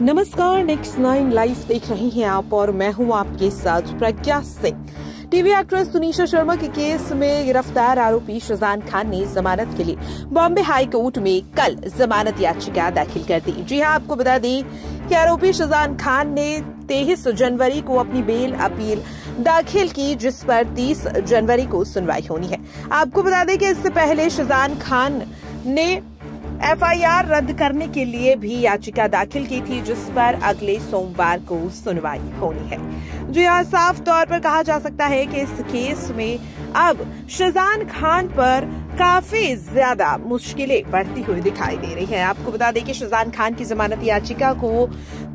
नमस्कार next nine live देख रहे हैं आप और मैं हूँ आपके साथ प्रज्ञा सिंह। टीवी एक्ट्रेस सुनीशा शर्मा के केस में गिरफ़्तार आरोपी शजान खान ने जमानत के लिए बॉम्बे हाई कोर्ट में कल जमानत याचिका दाखिल कर दी। जी हाँ, आपको बता दें कि आरोपी शजान खान ने तेईस जनवरी को अपनी बेल अपील दाखिल की, जिस पर 30 जनवरी को सुनवाई होनी है। आपको बता दें कि इससे पहले शजान खान ने एफआईआर रद्द करने के लिए भी याचिका दाखिल की थी, जिस पर अगले सोमवार को सुनवाई होनी है जो यहाँ साफ़ तौर पर कहा जा सकता है कि इस केस में अब शजान खान पर काफ़ी ज़्यादा मुश्किलें बढ़ती हुई दिखाई दे रही हैं। आपको बता दें कि शजान खान की जमानत याचिका को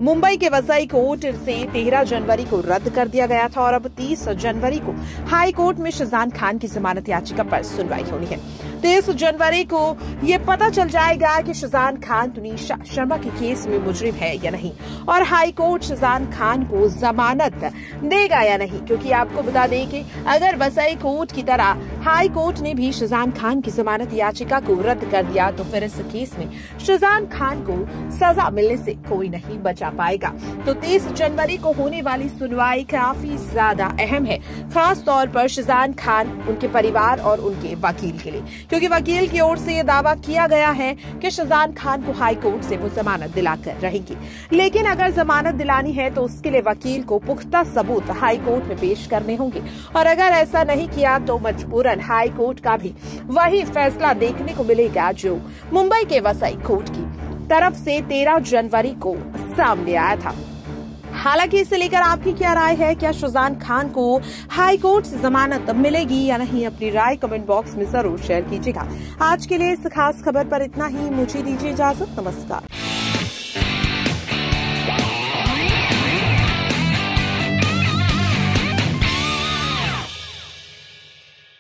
मुंबई के वसई कोर्ट से 13 जनवरी को रद्द कर दिया गया था और अब 30 जनवरी को हाई कोर्ट में शजान खान की जमानत याचिका पर सुनवाई होनी है। तेईस जनवरी को ये पता चल जाएगा कि शजान खान तुनिशा शर्मा के केस में मुजरिम है या नहीं और हाई कोर्ट शजान खान को जमानत देगा या नहीं, क्योंकि आपको बता दें कि अगर वसई कोर्ट की तरह हाई कोर्ट ने भी शजान खान की जमानत याचिका को रद्द कर दिया तो फिर इस केस में शजान खान को सजा मिलने से कोई नहीं बचा। पाएगा। तो तेईस जनवरी को होने वाली सुनवाई काफ़ी ज़्यादा अहम है, खास तौर पर शजान खान, उनके परिवार और उनके वकील के लिए। क्योंकि वकील की ओर से ये दावा किया गया है कि शजान खान को हाई कोर्ट से वो जमानत दिलाकर रहेंगी। लेकिन अगर जमानत दिलानी है तो उसके लिए वकील को पुख्ता सबूत हाई कोर्ट में पेश करने होंगे। और अगर ऐसा नहीं किया तो मजबूरन हाई कोर्ट का भी वही फैसला देखने को मिलेगा जो मुंबई के वसई कोर्ट की तरफ़ से 13 जनवरी को सामने आया था। हालाँकि इसे लेकर आपकी क्या राय है? क्या शुजान खान को हाई कोर्ट से जमानत मिलेगी या नहीं? अपनी राय कमेंट बॉक्स में ज़रूर शेयर कीजिएगा। आज के लिए इस खास खबर पर इतना ही। मुझे दीजिए इजाज़त। नमस्कार।